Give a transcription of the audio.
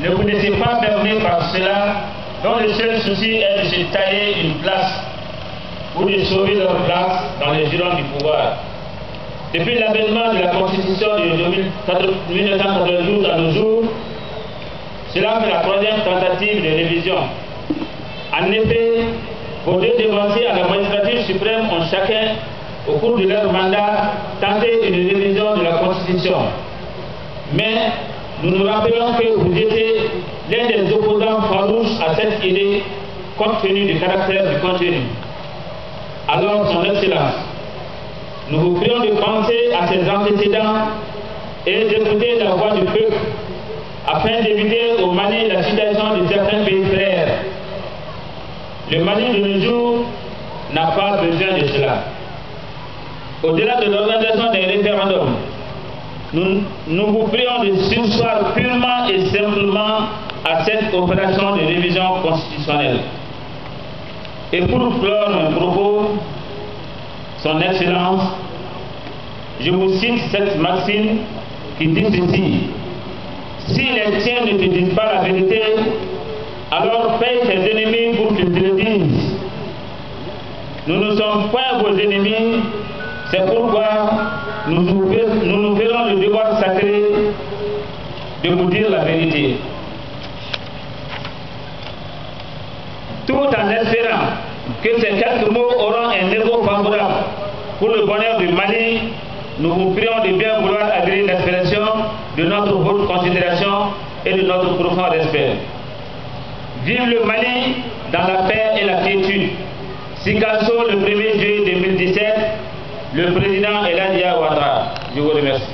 ne vous laissez pas berner par cela, dont le seul souci est de se tailler une place ou de sauver leur place dans les jurons du pouvoir. Depuis l'avènement de la Constitution de 1992 à nos jours, cela fait la troisième tentative de révision. En effet, vos deux devanciers à la magistrature suprême ont chacun, au cours de leur mandat, tenté une révision de la Constitution. Mais nous nous rappelons que vous étiez l'un des opposants farouches à cette idée compte tenu du caractère du contenu. Alors, Son Excellence, nous vous prions de penser à ces antécédents et d'écouter la voix du peuple afin d'éviter au Mali la situation de certains pays frères. Le Mali de nos jours n'a pas besoin de cela. Au-delà de l'organisation des référendums, nous, vous prions de sursoir purement et simplement à cette opération de révision constitutionnelle. Et pour clore mon propos, Son Excellence, je vous cite cette maxime qui dit ceci. Si les tiens ne te disent pas la vérité, alors paye tes ennemis pour qu'ils te le disent. Nous ne sommes pas vos ennemis, c'est pourquoi nous nous, nous le devoir sacré de vous dire la vérité. Tout en espérant que ces quelques mots auront un écho favorable pour le bonheur du Mali, nous vous prions de bien vouloir agréer l'expression de notre haute considération et de notre profond respect. Vive le Mali dans la paix et la quiétude. Sikasso le 1er juillet 2017, le président Eladia Ouattara, je vous remercie.